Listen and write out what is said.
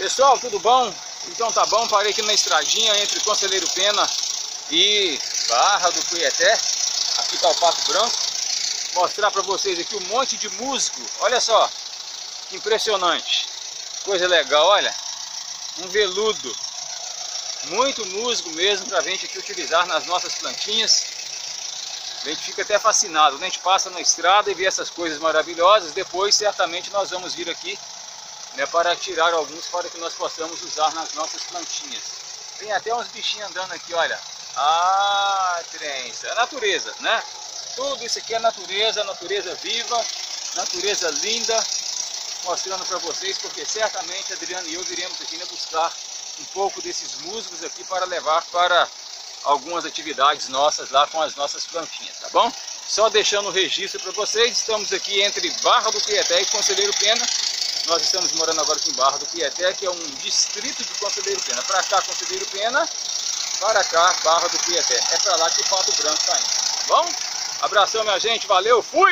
Pessoal, tudo bom? Então tá bom, parei aqui na estradinha entre Conselheiro Pena e Barra do Cuieté. Aqui tá o Pato Branco. Mostrar para vocês aqui um monte de musgo. Olha só, que impressionante. Coisa legal, olha. Um veludo. Muito musgo mesmo para a gente aqui utilizar nas nossas plantinhas. A gente fica até fascinado, né? A gente passa na estrada e vê essas coisas maravilhosas. Depois, certamente, nós vamos vir aqui né, para tirar alguns para que nós possamos usar nas nossas plantinhas. Tem até uns bichinhos andando aqui, olha. Ah, crença. A natureza, né? Tudo isso aqui é natureza, natureza viva, natureza linda, mostrando para vocês, porque certamente Adriano e eu viremos aqui né, buscar um pouco desses musgos aqui para levar para algumas atividades nossas lá com as nossas plantinhas, tá bom? Só deixando o registro para vocês, estamos aqui entre Barra do Cuieté e Conselheiro Pena, nós estamos morando agora aqui em Barra do Pieté, que é um distrito de Conselheiro Pena. Para cá, Conselheiro Pena, para cá, Barra do Pieté. É para lá que o Pato Branco está indo, tá bom? Abração, minha gente, valeu, fui!